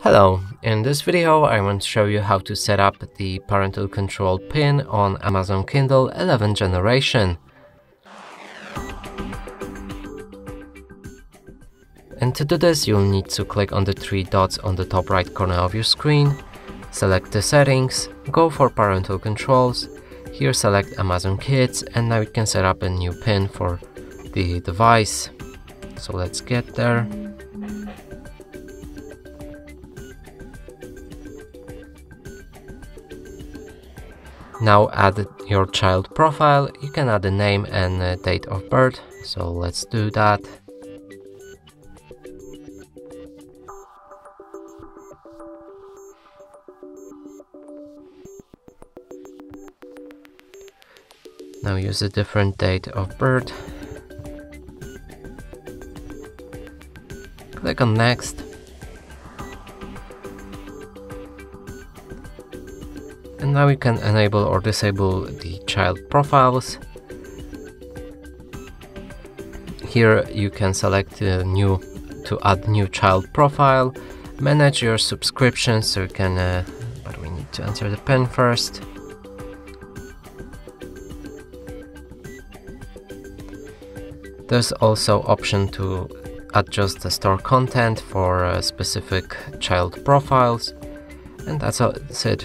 Hello, in this video I want to show you how to set up the parental control pin on Amazon Kindle 11 generation. And to do this you'll need to click on the three dots on the top right corner of your screen, select the settings, go for parental controls, here select Amazon Kids and now you can set up a new pin for the device. So let's get there. Now add your child profile, you can add a name and a date of birth, so let's do that. Now use a different date of birth. Click on next. And now we can enable or disable the child profiles. Here you can select new to add new child profile, manage your subscriptions so you can, uh, but we need to enter the PIN first. There's also option to adjust the store content for uh, specific child profiles and that's, all, that's it.